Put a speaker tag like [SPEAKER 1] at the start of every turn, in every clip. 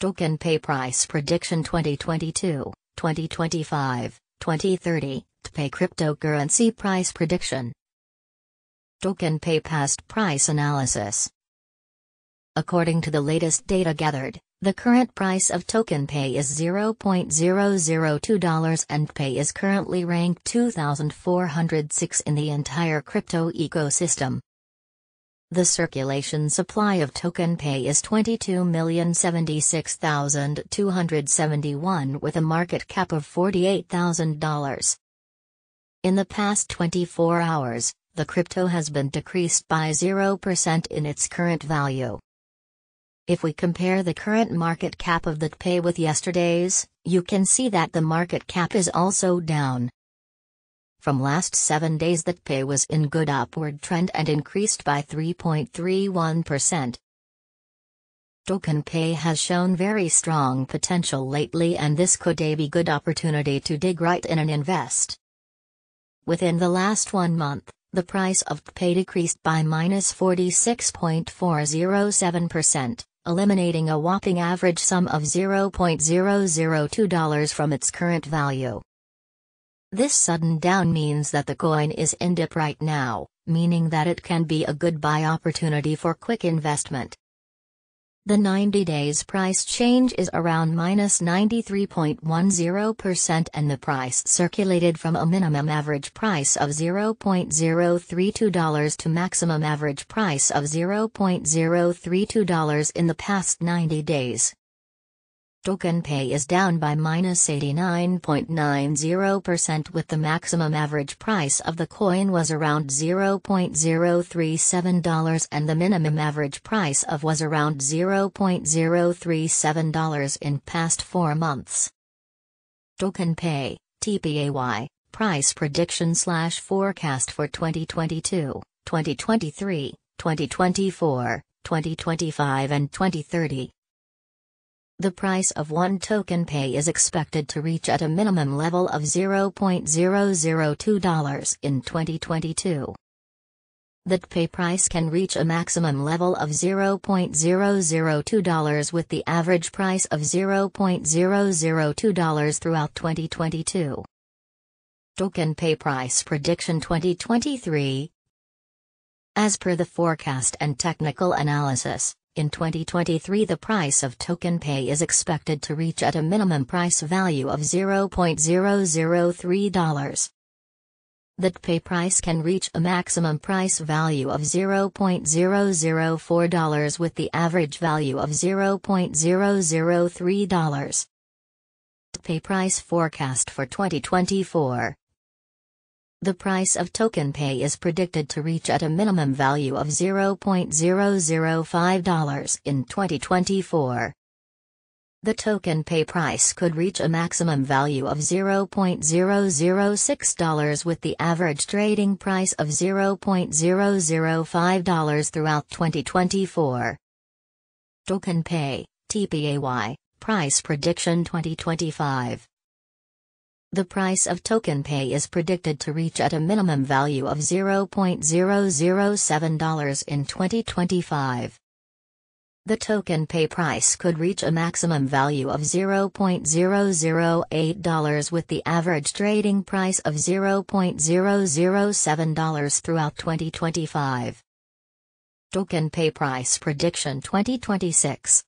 [SPEAKER 1] Token Pay Price Prediction 2022, 2025, 2030, TPay Cryptocurrency Price Prediction. Token Pay Past Price Analysis. According to the latest data gathered, the current price of Token Pay is $0.002 and TPAY is currently ranked 2406 in the entire crypto ecosystem. The circulation supply of token pay is 22,076,271 with a market cap of $48,000. In the past 24 hours, the crypto has been decreased by 0% in its current value. If we compare the current market cap of the TPAY with yesterday's, you can see that the market cap is also down. From last 7 days the TPAY was in good upward trend and increased by 3.31%. Token pay has shown very strong potential lately and this could be good opportunity to dig right in and invest. Within the last one month, the price of TPAY decreased by minus 46.407%, eliminating a whopping average sum of $0.002 from its current value. This sudden down means that the coin is in dip right now, meaning that it can be a good buy opportunity for quick investment. The 90 days price change is around minus 93.10% and the price circulated from a minimum average price of $0.032 to maximum average price of $0.032 in the past 90 days. Token pay is down by minus 89.90% with the maximum average price of the coin was around $0.037 and the minimum average price of was around $0.037 in past 4 months. Token pay, TPAY, price prediction slash forecast for 2022, 2023, 2024, 2025 and 2030. The price of one token pay is expected to reach at a minimum level of $0.002 in 2022. The TPAY price can reach a maximum level of $0.002 with the average price of $0.002 throughout 2022. Token Pay Price Prediction 2023 As per the forecast and technical analysis, in 2023 the price of token pay is expected to reach at a minimum price value of $0.003. The TPAY price can reach a maximum price value of $0.004 with the average value of $0.003. TPAY price forecast for 2024 the price of token pay is predicted to reach at a minimum value of $0.005 in 2024. The token pay price could reach a maximum value of $0.006 with the average trading price of $0.005 throughout 2024. Token pay, TPAY, price prediction 2025. The price of token pay is predicted to reach at a minimum value of $0.007 in 2025. The token pay price could reach a maximum value of $0.008 with the average trading price of $0.007 throughout 2025. Token pay price prediction 2026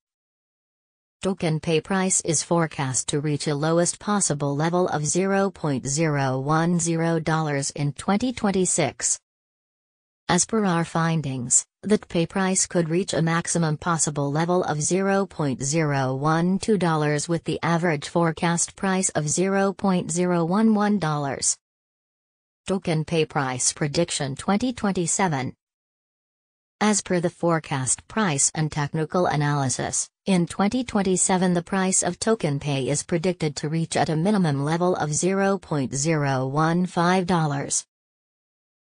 [SPEAKER 1] token pay price is forecast to reach a lowest possible level of $0.010 in 2026. As per our findings, the TPAY price could reach a maximum possible level of $0.012 with the average forecast price of $0.011. Token Pay Price Prediction 2027 As per the forecast price and technical analysis, in 2027 the price of token pay is predicted to reach at a minimum level of $0.015.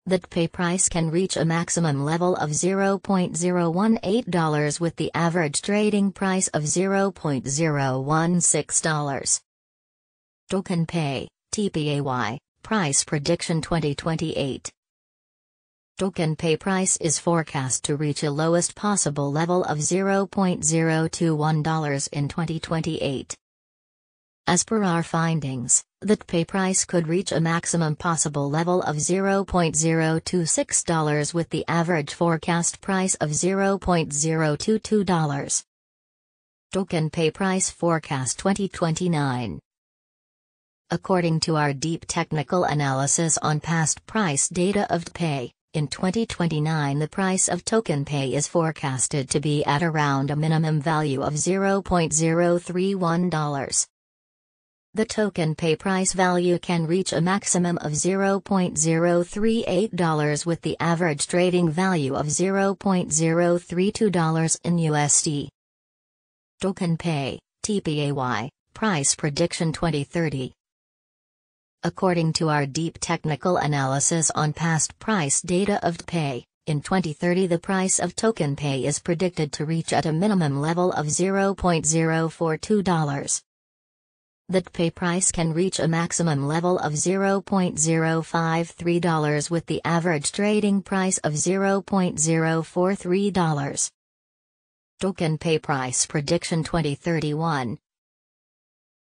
[SPEAKER 1] The TPAY price can reach a maximum level of $0.018 with the average trading price of $0.016. Token Pay, TPAY, Price Prediction 2028 Token pay price is forecast to reach a lowest possible level of $0.021 in 2028. As per our findings, the TPAY price could reach a maximum possible level of $0.026 with the average forecast price of $0.022. Token pay price forecast 2029 According to our deep technical analysis on past price data of TPAY, in 2029 the price of token pay is forecasted to be at around a minimum value of $0.031 the token pay price value can reach a maximum of $0.038 with the average trading value of $0.032 in USD. Token Pay, TPAY, Price Prediction 2030 According to our deep technical analysis on past price data of TPAY, in 2030 the price of token pay is predicted to reach at a minimum level of $0.042 the TPAY price can reach a maximum level of $0.053 with the average trading price of $0.043. Token Pay Price Prediction 2031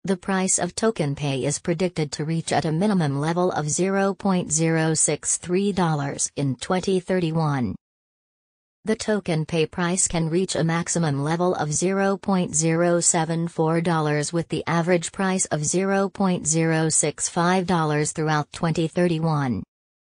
[SPEAKER 1] The price of token pay is predicted to reach at a minimum level of $0.063 in 2031. The token pay price can reach a maximum level of $0.074 with the average price of $0.065 throughout 2031.